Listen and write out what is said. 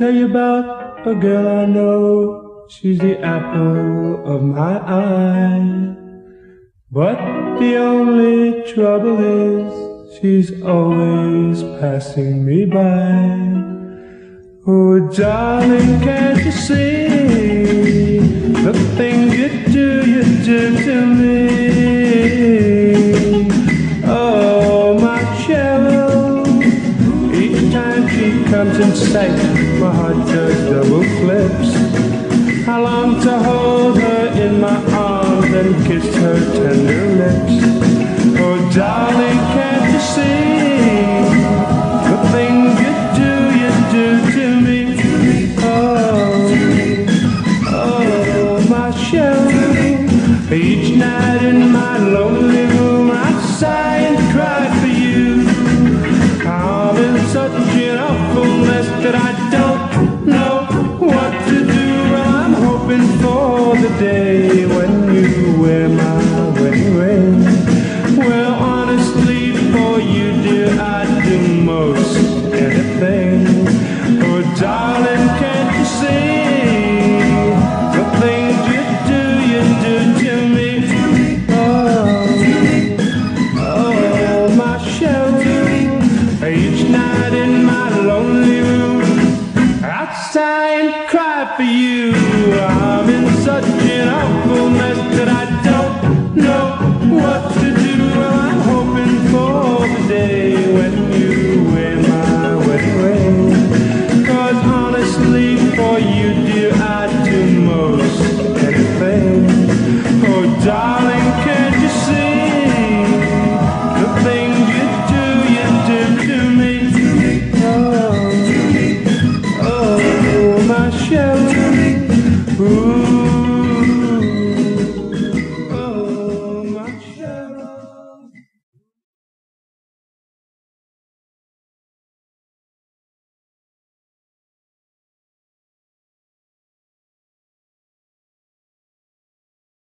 Tell you about a girl I know, she's the apple of my eye. But the only trouble is she's always passing me by. Oh, darling, can't you see the things you do, you do to me? In sight, my heart does double flips. I long to hold her in my arms and kiss her tender lips. Oh, darling, can't you see the things you do, you do to me? Oh, oh, my. Each night in my lonely For the day when you wear my wedding ring. Well, honestly, for you, dear, I'd do most anything. Oh, darling, can't you see the things you do, you do to me? Oh, oh, my Cheryl. Each night in my lonely room, cry for you. I'm in such an awful mess